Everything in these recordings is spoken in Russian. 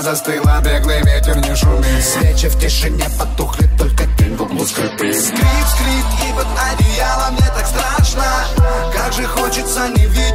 Застыла, беглый ветер не шумит. Свечи в тишине потухли, только тень в углу скрипит Скрип, скрип, и под одеялом мне так страшно. Как же хочется невидимой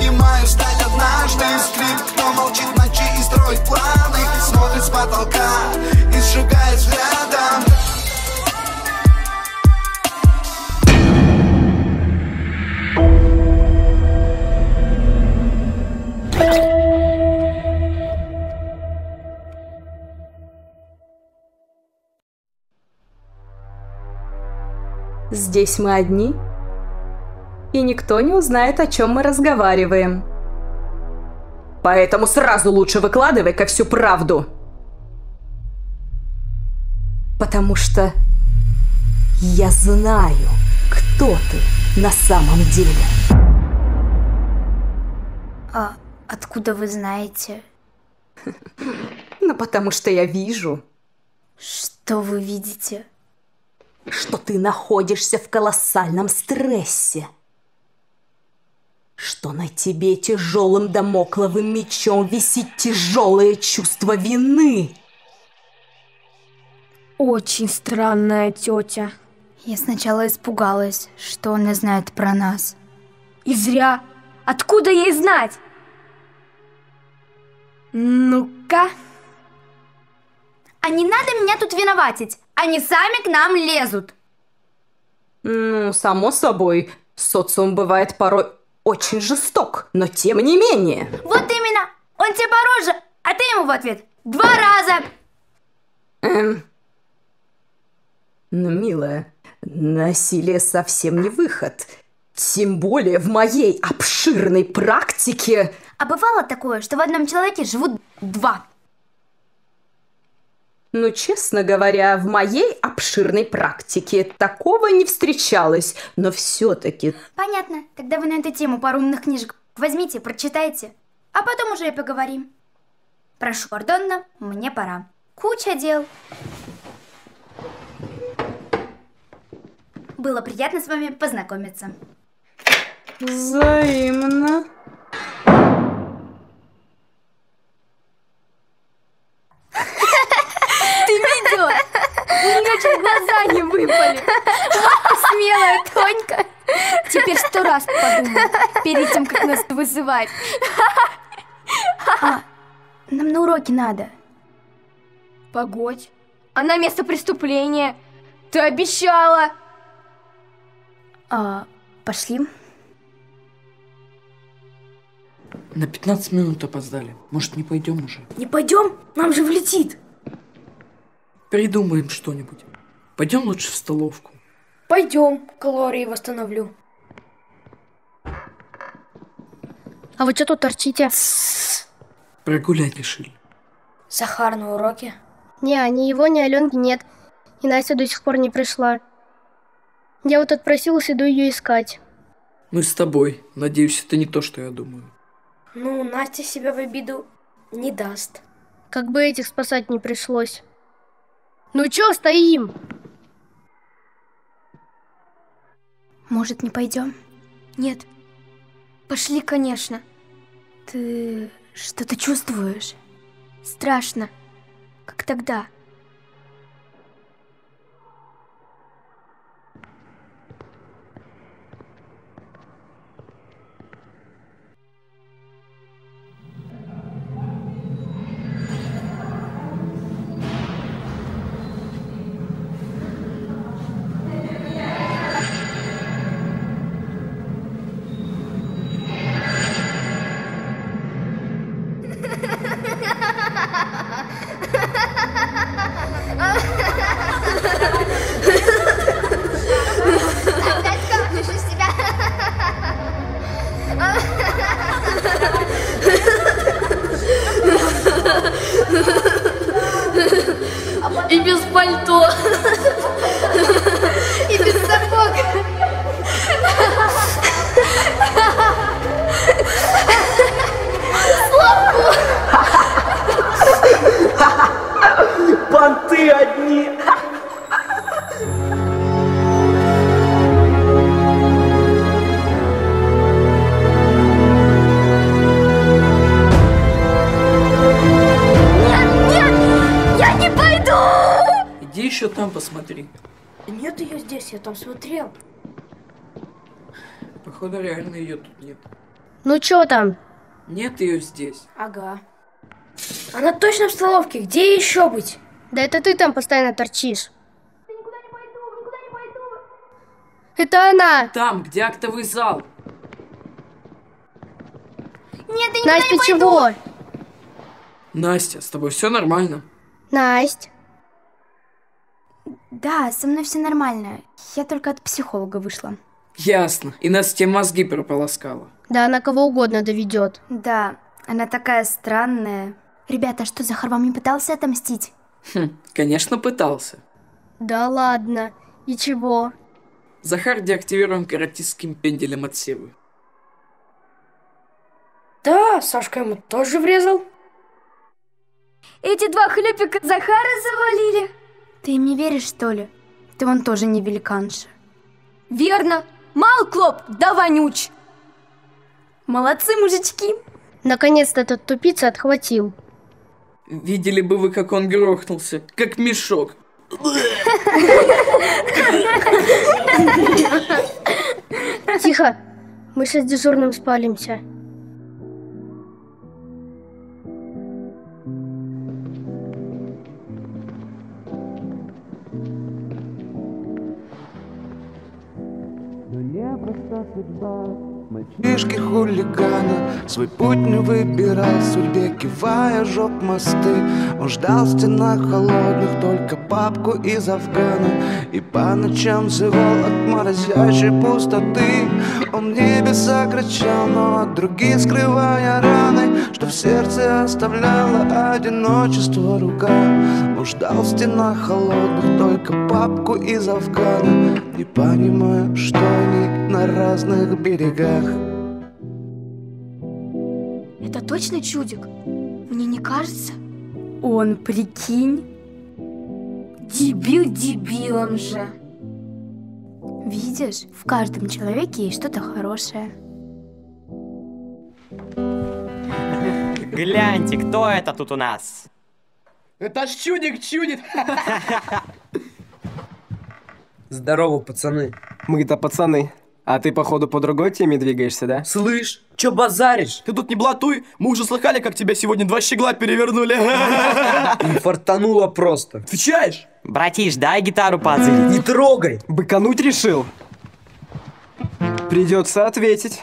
Здесь мы одни, и никто не узнает, о чем мы разговариваем. Поэтому сразу лучше выкладывай-ка всю правду. Потому что я знаю, кто ты на самом деле. А откуда вы знаете? Ну, потому что я вижу, Что вы видите? Что ты находишься в колоссальном стрессе. Что на тебе тяжелым домокловым мечом висит тяжелое чувство вины. Очень странная тетя. Я сначала испугалась, что она знает про нас. И зря. Откуда ей знать? Ну-ка. А не надо меня тут виноватить. Они сами к нам лезут. Ну, само собой, социум бывает порой очень жесток, но тем не менее. Вот именно. Он тебе по роже, а ты ему в ответ два раза. Эм. Ну, милая, насилие совсем не выход. Тем более в моей обширной практике. А бывало такое, что в одном человеке живут два. Ну, честно говоря, в моей обширной практике такого не встречалось, но все-таки Понятно. Тогда вы на эту тему пару умных книжек возьмите, прочитайте. А потом уже и поговорим. Прошу пардона, мне пора. Куча дел. Было приятно с вами познакомиться. взаимно. Ты видела? У нее чуть глаза не выпали. Смелая Тонька. Теперь сто раз подумай, перед тем, как нас вызывать. Нам на уроки надо. Погодь. Она место преступления. Ты обещала. А, пошли. На 15 минут опоздали. Может, не пойдем уже? Не пойдем? Нам же влетит. Придумаем что-нибудь. Пойдем лучше в столовку. Пойдем, калории восстановлю. А вы что тут торчите? Прогулять решили. Сахар на уроке. Не, ни его, ни Аленки нет. И Настя до сих пор не пришла. Я вот отпросилась, иду ее искать. Мы с тобой. Надеюсь, это не то, что я думаю. Ну, Настя себя в обиду не даст. Как бы этих спасать не пришлось. Ну чё стоим? Может, не пойдем? Нет. Пошли, конечно. Ты что-то чувствуешь? Страшно. Как тогда. Посмотри. Нет ее здесь, я там смотрел. Походу, реально ее тут нет. Ну чё там? Нет ее здесь. Ага. Она точно в столовке, где еще быть? Да это ты там постоянно торчишь. Это она! Там, где актовый зал. Нет, я никуда Настя, не ты пойду. чего? Настя, с тобой все нормально? Насть, Да, со мной все нормально. Я только от психолога вышла. Ясно. И Настя мозги прополоскала. да она кого угодно доведет. Да, она такая странная. Ребята, а что Захар вам не пытался отомстить? Хм, конечно, пытался. Да ладно. И чего? Захар деактивирован каратистским пенделем от Севы. Да, Сашка ему тоже врезал. Эти два хлюпика Захара завалили. Ты им не веришь, что ли? Ты он тоже не великанша. Верно. Мал клоп, да вонюч. Молодцы, мужички. Наконец-то этот тупица отхватил. Видели бы вы, как он грохнулся, как мешок. Тихо. Мы сейчас с дежурным спалимся. Мальчишки хулигана Свой путь не выбирал Судьбе кивая жоп мосты. Он ждал в стенах холодных Только папку из Афгана. И по ночам зевал от морозящей пустоты. Он в небеса кричал Но от других скрывая раны Что в сердце оставляло одиночество рука. Он ждал в стенах холодных Только папку из Афгана. Не понимая, что они на разных берегах Это точно чудик? Мне не кажется? Он, прикинь, Дебил дебилом же. видишь, в каждом человеке есть что-то хорошее. Гляньте, кто это тут у нас? Это ж чудик чудит. Здорово, пацаны. Мы-то пацаны. А ты, походу, по другой теме двигаешься, да? Слышь, чё базаришь? Ты тут не блатуй. Мы уже слыхали, как тебя сегодня два щегла перевернули. Инфартануло просто. Отвечаешь? Братиш, дай гитару поотзывить. Не трогай! Быкануть решил. Придется ответить.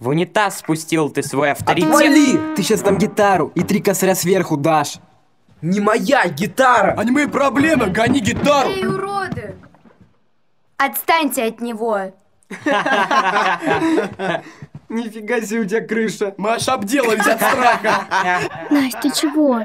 В унитаз спустил ты свой авторитет. Отвали! Ты сейчас там гитару и три косаря сверху дашь. Не моя гитара! Не мои проблемы, гони гитару. Эй, уроды! Отстаньте от него! Нифига себе у тебя крыша. Мы аж обделались от страха. Настя, ты чего?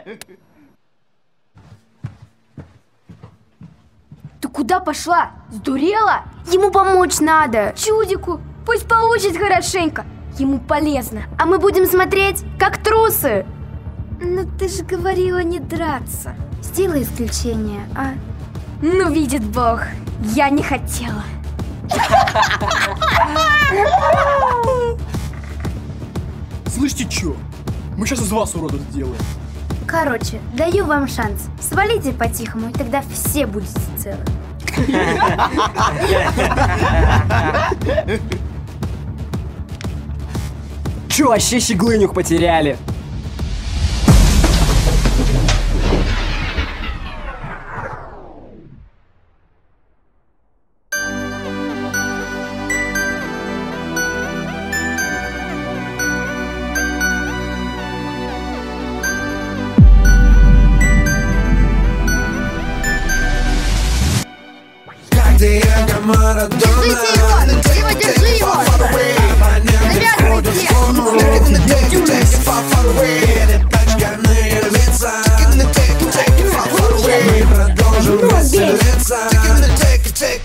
Ты куда пошла? Сдурела? Ему помочь надо! Чудику, пусть получит хорошенько. Ему полезно. А мы будем смотреть, как трусы! Но ты же говорила не драться. Сделай исключение, а? Ну, видит Бог, я не хотела. Слышите, чё? Мы сейчас из вас уродов сделаем. Короче, даю вам шанс. Свалите по-тихому, и тогда все будете целы. Чё, вообще щеглынюх потеряли?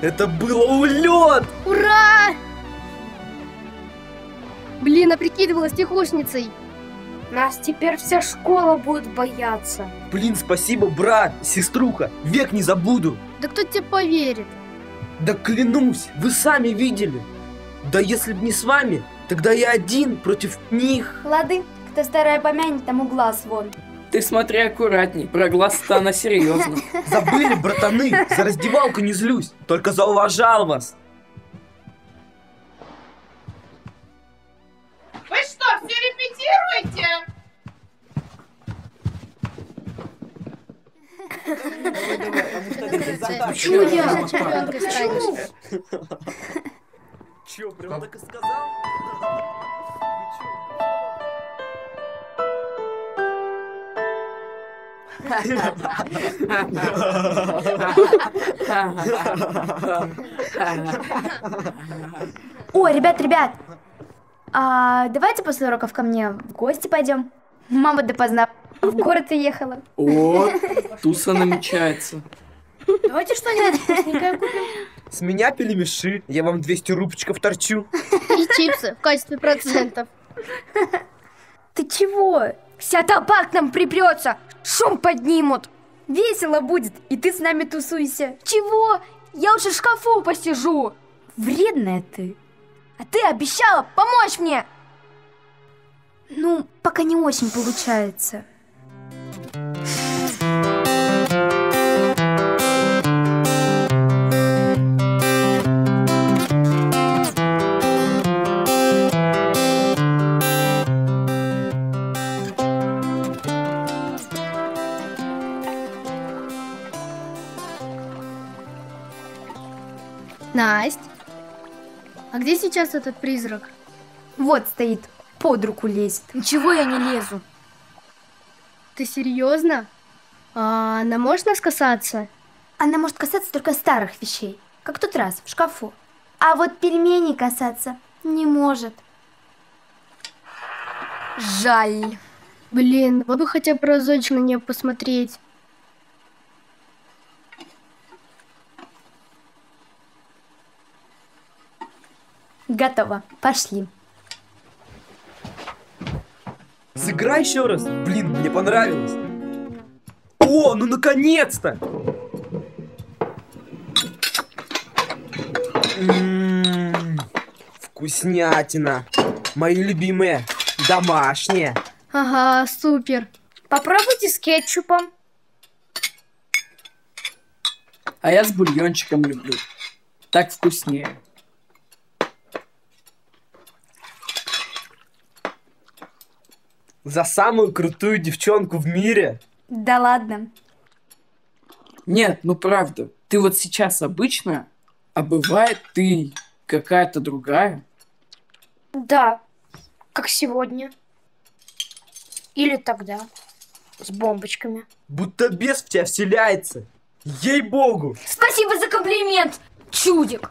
Это было улет! Ура! Блин, а прикидывалась тихушницей. Нас теперь вся школа будет бояться. Блин, спасибо, брат, сеструха, век не забуду. Да кто тебе поверит? Да клянусь, вы сами видели. Да если б не с вами, тогда я один против них. Лады, кто старая помянет, тому глаз вон. Ты смотри аккуратней, про глаз-то она серьезно. Забыли, братаны, за раздевалку не злюсь, только зауважал вас. Вы что, все репетируете? Чё я? Станешь. Чё, прям так и сказал? О, ребят, ребят, а давайте после уроков ко мне в гости пойдем. Мама допоздна в город уехала. О, туса намечается. Давайте что-нибудь вкусненькое купим. С меня пельмеши, я вам 200 рубчиков торчу. И чипсы в качестве процентов. Ты чего? Вся толпа к нам припрется, шум поднимут. Весело будет, и ты с нами тусуйся. Чего? Я лучше в шкафу посижу. Вредная ты. А ты обещала помочь мне. Ну, пока не очень получается. Где сейчас этот призрак? Вот стоит, под руку лезет. Ничего я не лезу. Ты серьезно? А она может нас касаться? Она может касаться только старых вещей, как тот раз в шкафу. А вот пельменей касаться не может. Жаль. Блин, вот бы хотя бы разочек на нее посмотреть. Готово, пошли. Сыграй еще раз. Блин, мне понравилось. О, ну наконец-то! М, Вкуснятина. Мои любимые. Домашние. Ага, супер. Попробуйте с кетчупом. А я с бульончиком люблю. Так вкуснее. За самую крутую девчонку в мире. Да ладно. Нет, ну правда. Ты вот сейчас обычная, а бывает ты какая-то другая. Да, как сегодня. Или тогда. С бомбочками. Будто бес в тебя вселяется. Ей-богу. Спасибо за комплимент, чудик.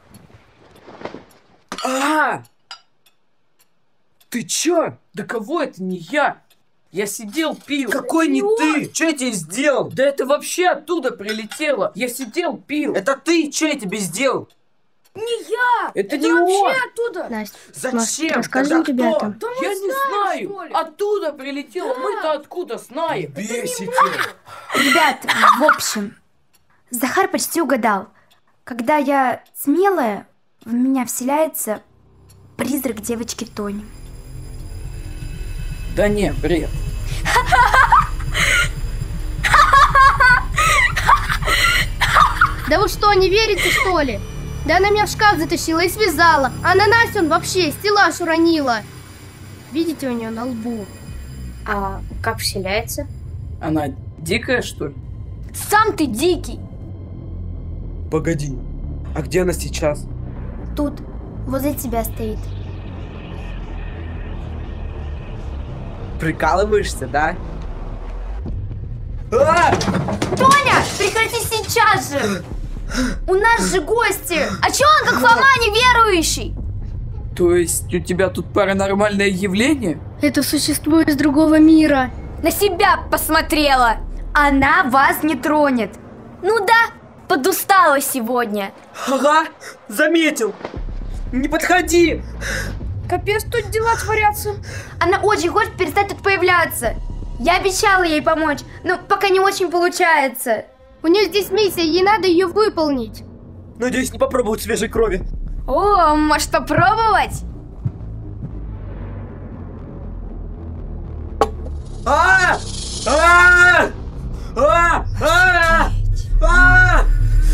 А! Ты чё? Да кого это не я? Я сидел, пил. Какой не ты? Чё я тебе сделал? Да это вообще оттуда прилетело. Я сидел, пил. Это ты? Чё я тебе сделал? Не я. Это, Это не он. вообще оттуда. Настя, Зачем? расскажем Тогда кто? Да Я не знаю. ли. Оттуда прилетело. Мы-то откуда знаем? Бесите. Ребят, в общем, Захар почти угадал. Когда я смелая, в меня вселяется призрак девочки Тони. Да не, бред. Да вы что, не верите, что ли? Да она меня в шкаф затащила и связала. А на Настю он вообще стеллаж уронила. Видите у нее на лбу? А как вселяется? Она дикая, что ли? Сам ты дикий. Погоди. А где она сейчас? Тут, возле тебя стоит. Прикалываешься, да? А! Тоня, прекрати сейчас же! У нас же гости! А чё он как Фома неверующий? То есть у тебя тут паранормальное явление? Это существо из другого мира. На себя посмотрела. она вас не тронет. Ну да, подустала сегодня. Ага, заметил. Не подходи. Капец, тут дела творятся. Она очень хочет перестать тут появляться. Я обещала ей помочь, но пока не очень получается. У нее здесь миссия, ей надо ее выполнить. Надеюсь, не попробовать свежей крови. О, может попробовать? А! А! А! А! А!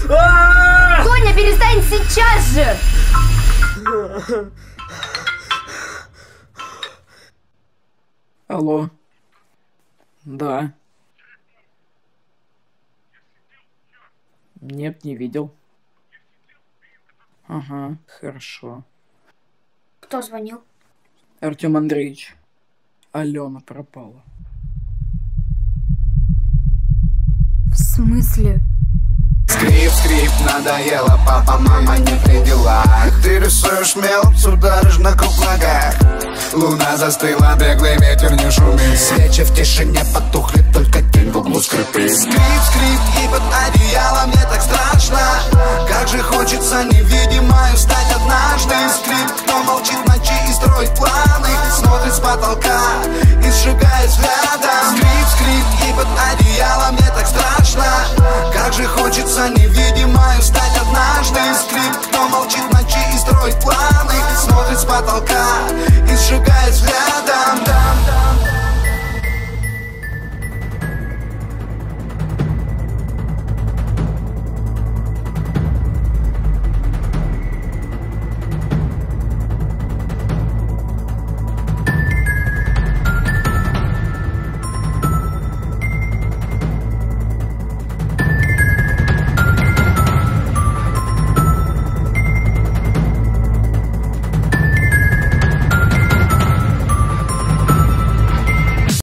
А! Тоня, перестань сейчас же! Алло. Да. Нет, не видел. Ага, хорошо. Кто звонил? Артем Андреевич. Алена пропала. В смысле? Скрип, скрип, надоело, папа, мама не при делах Ты рисуешь мел, сударыш на круг ногах Луна застыла, беглый ветер не шумит. Свечи в тишине потухли, только тень в углу скрипит. Скрип, скрип, и под одеялом мне так страшно Как же хочется невидимою стать однажды Скрип, кто молчит ночи и строит планы Смотрит с потолка и сжигает взглядом. Скрип, скрип, и под одеялом мне так страшно. Как же хочется невидимою стать однажды Скрип, кто молчит ночи и строит планы Смотрит с потолка и сжигает